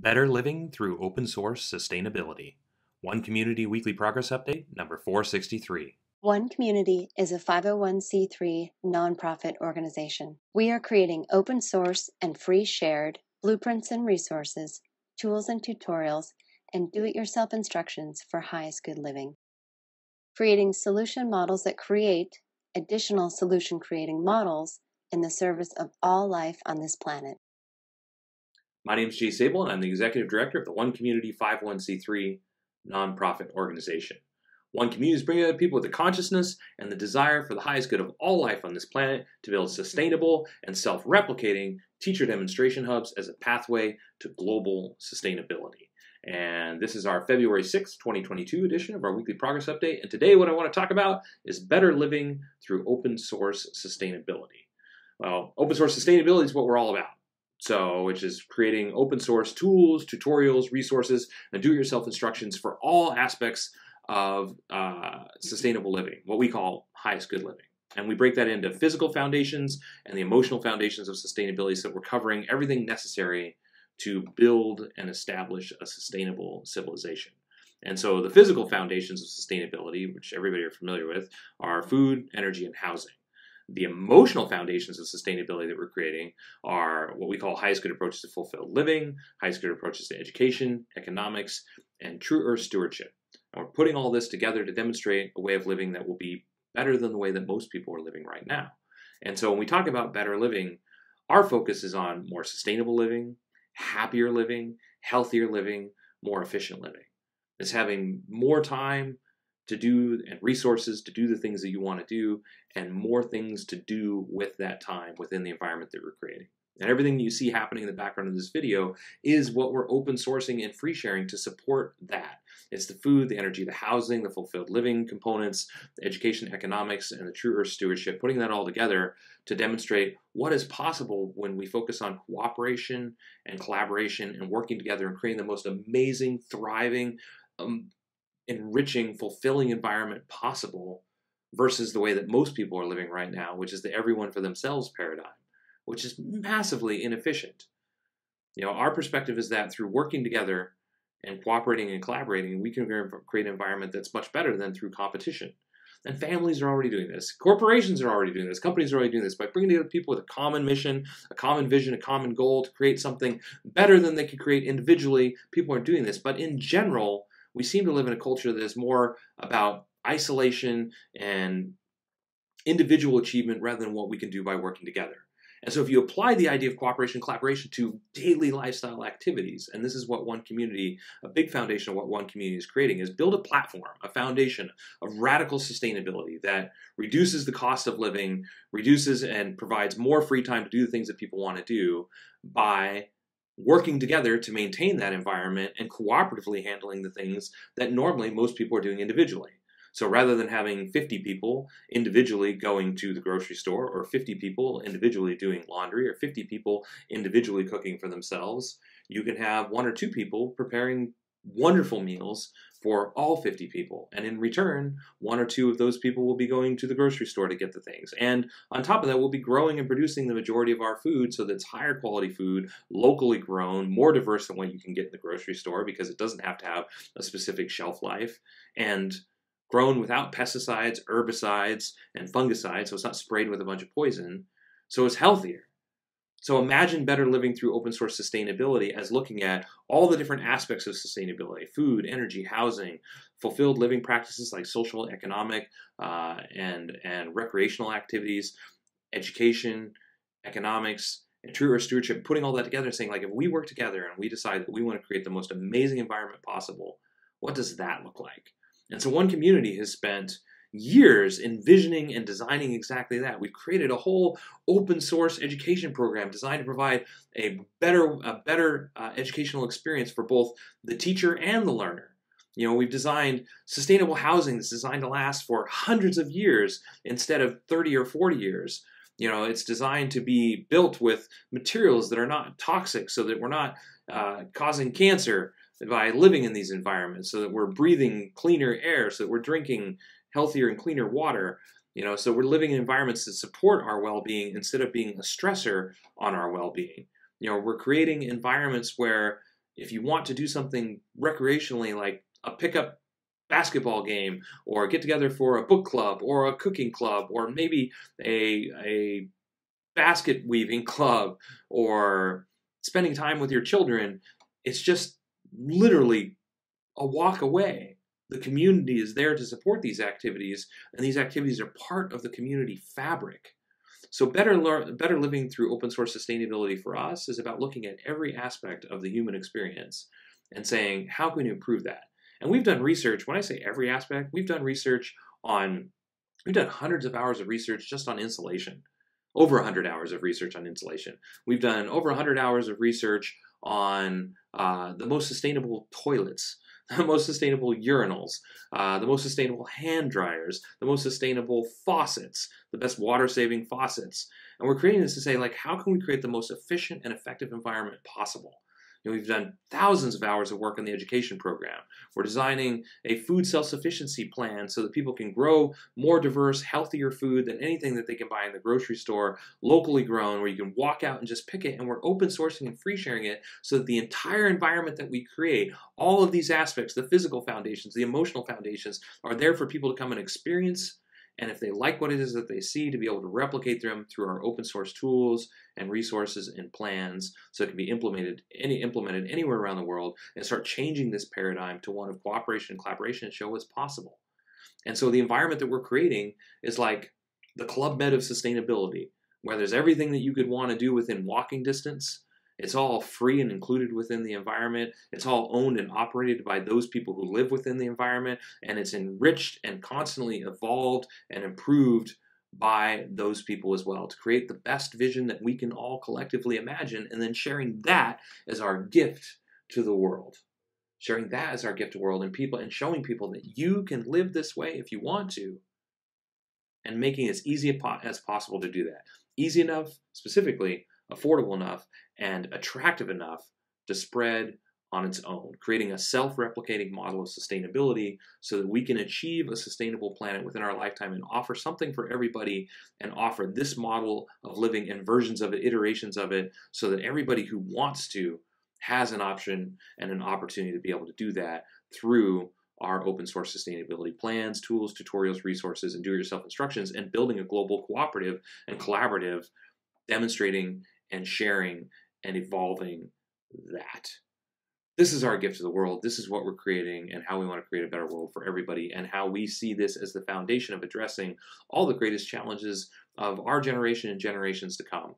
Better Living Through Open Source Sustainability. One Community Weekly Progress Update, number 463. One Community is a 501c3 nonprofit organization. We are creating open source and free shared blueprints and resources, tools and tutorials, and do it yourself instructions for highest good living. Creating solution models that create additional solution creating models in the service of all life on this planet. My name is Jay Sable, and I'm the Executive Director of the One Community 501c3 nonprofit organization. One Community is bringing people with the consciousness and the desire for the highest good of all life on this planet to build sustainable and self replicating teacher demonstration hubs as a pathway to global sustainability. And this is our February 6th, 2022 edition of our weekly progress update. And today, what I want to talk about is better living through open source sustainability. Well, open source sustainability is what we're all about. So, which is creating open source tools, tutorials, resources, and do it yourself instructions for all aspects of uh, sustainable living, what we call highest good living. And we break that into physical foundations and the emotional foundations of sustainability so that we're covering everything necessary to build and establish a sustainable civilization. And so the physical foundations of sustainability, which everybody are familiar with, are food, energy, and housing. The emotional foundations of sustainability that we're creating are what we call highest good approaches to fulfilled living, highest good approaches to education, economics, and true earth stewardship. And we're putting all this together to demonstrate a way of living that will be better than the way that most people are living right now. And so when we talk about better living, our focus is on more sustainable living, happier living, healthier living, more efficient living. It's having more time to do and resources to do the things that you want to do and more things to do with that time within the environment that we're creating. And everything that you see happening in the background of this video is what we're open sourcing and free sharing to support that. It's the food, the energy, the housing, the fulfilled living components, the education, economics, and the true earth stewardship, putting that all together to demonstrate what is possible when we focus on cooperation and collaboration and working together and creating the most amazing, thriving, um, enriching, fulfilling environment possible versus the way that most people are living right now, which is the everyone for themselves paradigm, which is massively inefficient. You know, our perspective is that through working together and cooperating and collaborating, we can create an environment that's much better than through competition. And families are already doing this. Corporations are already doing this. Companies are already doing this by bringing together people with a common mission, a common vision, a common goal to create something better than they could create individually. People are doing this. But in general, we seem to live in a culture that is more about isolation and individual achievement rather than what we can do by working together. And so if you apply the idea of cooperation and collaboration to daily lifestyle activities, and this is what One Community, a big foundation of what One Community is creating, is build a platform, a foundation of radical sustainability that reduces the cost of living, reduces and provides more free time to do the things that people want to do by working together to maintain that environment and cooperatively handling the things that normally most people are doing individually. So rather than having 50 people individually going to the grocery store, or 50 people individually doing laundry, or 50 people individually cooking for themselves, you can have one or two people preparing wonderful meals for all 50 people. And in return, one or two of those people will be going to the grocery store to get the things. And on top of that, we'll be growing and producing the majority of our food so that it's higher quality food, locally grown, more diverse than what you can get in the grocery store because it doesn't have to have a specific shelf life. And grown without pesticides, herbicides, and fungicides, so it's not sprayed with a bunch of poison. So it's healthier. So imagine better living through open source sustainability as looking at all the different aspects of sustainability food, energy, housing, fulfilled living practices like social, economic, uh, and, and recreational activities, education, economics, and true stewardship, putting all that together and saying, like, if we work together and we decide that we want to create the most amazing environment possible, what does that look like? And so one community has spent years envisioning and designing exactly that. We've created a whole open source education program designed to provide a better, a better uh, educational experience for both the teacher and the learner. You know, we've designed sustainable housing that's designed to last for hundreds of years instead of 30 or 40 years. You know, it's designed to be built with materials that are not toxic so that we're not uh, causing cancer by living in these environments, so that we're breathing cleaner air, so that we're drinking healthier and cleaner water. You know, so we're living in environments that support our well-being instead of being a stressor on our well-being. You know, we're creating environments where if you want to do something recreationally like a pickup basketball game or get together for a book club or a cooking club or maybe a, a basket weaving club or spending time with your children, it's just literally a walk away. The community is there to support these activities, and these activities are part of the community fabric. So, better, better living through open source sustainability for us is about looking at every aspect of the human experience and saying, how can we improve that? And we've done research. When I say every aspect, we've done research on, we've done hundreds of hours of research just on insulation, over 100 hours of research on insulation. We've done over 100 hours of research on uh, the most sustainable toilets, the most sustainable urinals, uh, the most sustainable hand dryers, the most sustainable faucets, the best water saving faucets. And we're creating this to say, like, how can we create the most efficient and effective environment possible? Know, we've done thousands of hours of work on the education program. We're designing a food self-sufficiency plan so that people can grow more diverse, healthier food than anything that they can buy in the grocery store, locally grown, where you can walk out and just pick it. And we're open sourcing and free sharing it so that the entire environment that we create, all of these aspects, the physical foundations, the emotional foundations, are there for people to come and experience and if they like what it is that they see, to be able to replicate them through our open source tools and resources and plans so it can be implemented any implemented anywhere around the world and start changing this paradigm to one of cooperation and collaboration and show what's possible. And so the environment that we're creating is like the Club Med of sustainability, where there's everything that you could want to do within walking distance it's all free and included within the environment. It's all owned and operated by those people who live within the environment, and it's enriched and constantly evolved and improved by those people as well to create the best vision that we can all collectively imagine, and then sharing that as our gift to the world. Sharing that as our gift to the world and people and showing people that you can live this way if you want to, and making it as easy as possible to do that. Easy enough, specifically, affordable enough, and attractive enough to spread on its own, creating a self replicating model of sustainability so that we can achieve a sustainable planet within our lifetime and offer something for everybody and offer this model of living and versions of it, iterations of it, so that everybody who wants to has an option and an opportunity to be able to do that through our open source sustainability plans, tools, tutorials, resources, and do it yourself instructions, and building a global cooperative and collaborative demonstrating and sharing and evolving that. This is our gift to the world. This is what we're creating and how we want to create a better world for everybody and how we see this as the foundation of addressing all the greatest challenges of our generation and generations to come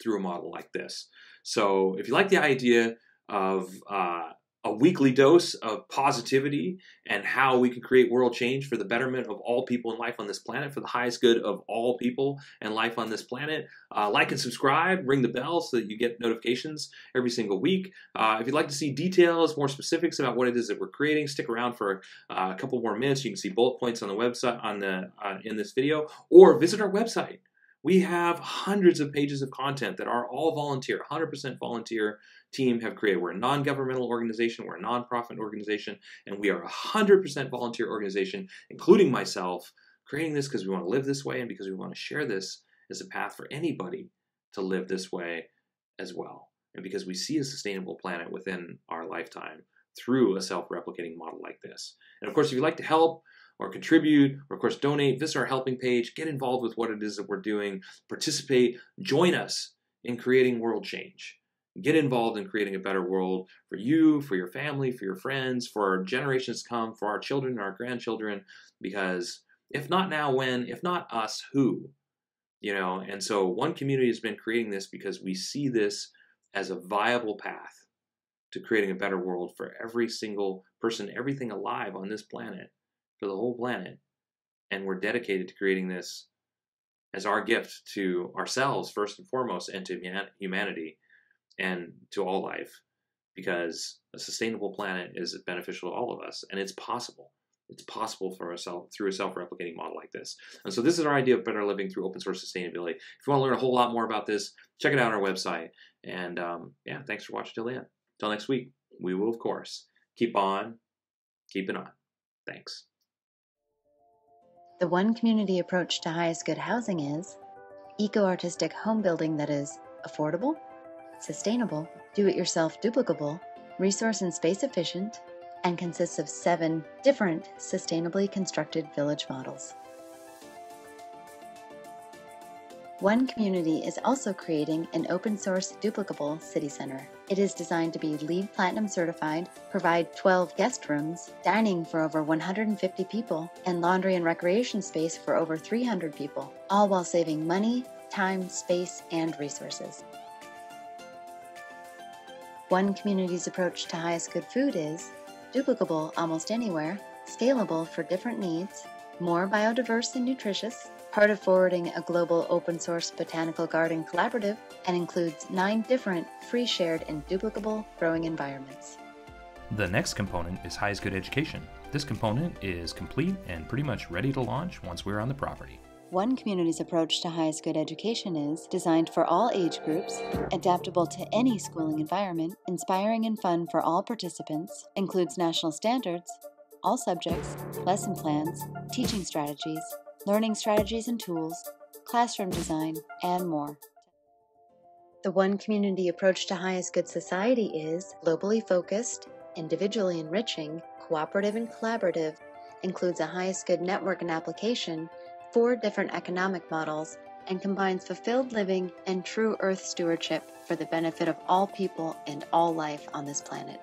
through a model like this. So if you like the idea of uh, a weekly dose of positivity and how we can create world change for the betterment of all people and life on this planet, for the highest good of all people and life on this planet. Uh, like and subscribe, ring the bell so that you get notifications every single week. Uh, if you'd like to see details, more specifics about what it is that we're creating, stick around for uh, a couple more minutes. You can see bullet points on the website on the uh, in this video, or visit our website. We have hundreds of pages of content that are all volunteer, 100% volunteer team have created. We're a non-governmental organization, we're a nonprofit organization, and we are a 100% volunteer organization, including myself, creating this because we want to live this way and because we want to share this as a path for anybody to live this way as well. And because we see a sustainable planet within our lifetime through a self-replicating model like this. And of course, if you'd like to help, or contribute, or of course donate, visit our helping page, get involved with what it is that we're doing, participate, join us in creating world change. Get involved in creating a better world for you, for your family, for your friends, for our generations to come, for our children and our grandchildren, because if not now, when? If not us, who? You know, and so one community has been creating this because we see this as a viable path to creating a better world for every single person, everything alive on this planet for the whole planet. And we're dedicated to creating this as our gift to ourselves, first and foremost, and to humanity and to all life. Because a sustainable planet is beneficial to all of us, and it's possible. It's possible for ourselves through a self-replicating model like this. And so this is our idea of better living through open source sustainability. If you want to learn a whole lot more about this, check it out on our website. And um, yeah, thanks for watching till the end. Till next week, we will, of course, keep on keeping on. Thanks. The one community approach to highest good housing is eco-artistic home building that is affordable, sustainable, do-it-yourself duplicable, resource and space efficient, and consists of seven different sustainably constructed village models. One Community is also creating an open source duplicable city center. It is designed to be LEED Platinum certified, provide 12 guest rooms, dining for over 150 people, and laundry and recreation space for over 300 people, all while saving money, time, space, and resources. One Community's approach to highest good food is duplicable almost anywhere, scalable for different needs, more biodiverse and nutritious, part of forwarding a global open source botanical garden collaborative, and includes nine different free shared and duplicable growing environments. The next component is Highest Good Education. This component is complete and pretty much ready to launch once we're on the property. One Community's approach to highest good education is designed for all age groups, adaptable to any schooling environment, inspiring and fun for all participants, includes national standards, all subjects, lesson plans, teaching strategies, learning strategies and tools, classroom design, and more. The One Community approach to highest good society is globally focused, individually enriching, cooperative and collaborative, includes a highest good network and application, four different economic models, and combines fulfilled living and true earth stewardship for the benefit of all people and all life on this planet.